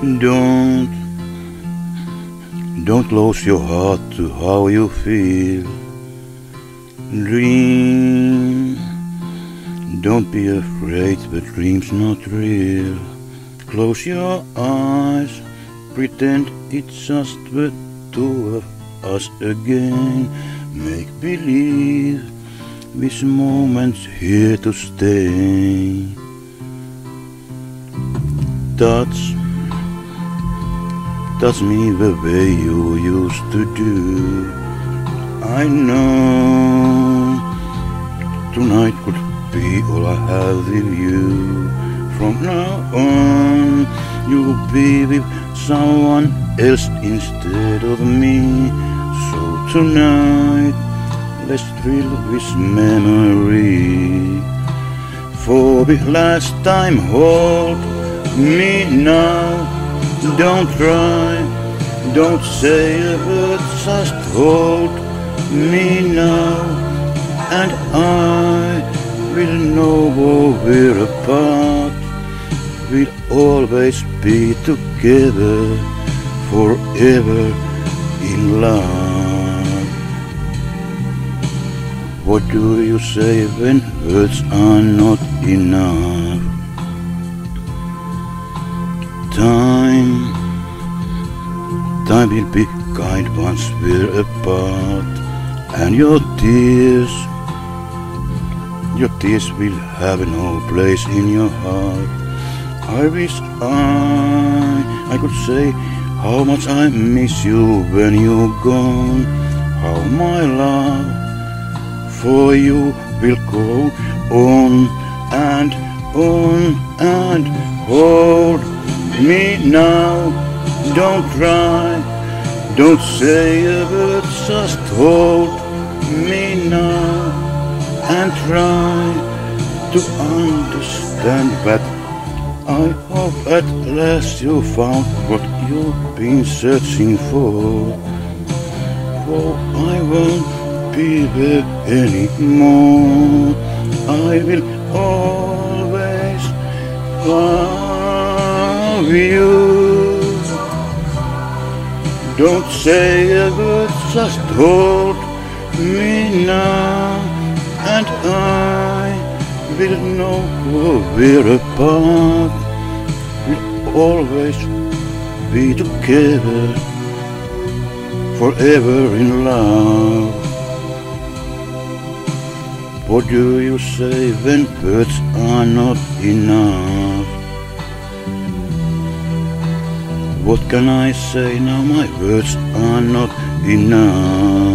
Don't, don't close your heart to how you feel. Dream, don't be afraid, but dream's not real. Close your eyes, pretend it's just the two of us again. Make believe this moment's here to stay. Touch, touch me the way you used to do. I know tonight could be all I have with you. From now on, you'll be with someone else instead of me. So tonight, let's thrill this memory. For the last time, hold me now. Don't try, don't say a word, just hold me now. And I will know we're apart. We'll always be together forever in love. What do you say when words are not enough? Will be kind once we're apart, and your tears, your tears will have no place in your heart. I wish I, I could say how much I miss you when you're gone, how my love for you will go on and on and hold me now. Don't try, don't say a word, just hold me now and try to understand that I hope at last you found what you've been searching for. For I won't be there anymore. I will Don't say a word, just hold me now, and I will know we're apart. We'll always be together, forever in love. What do you say when words are not enough? What can I say now? My words are not enough.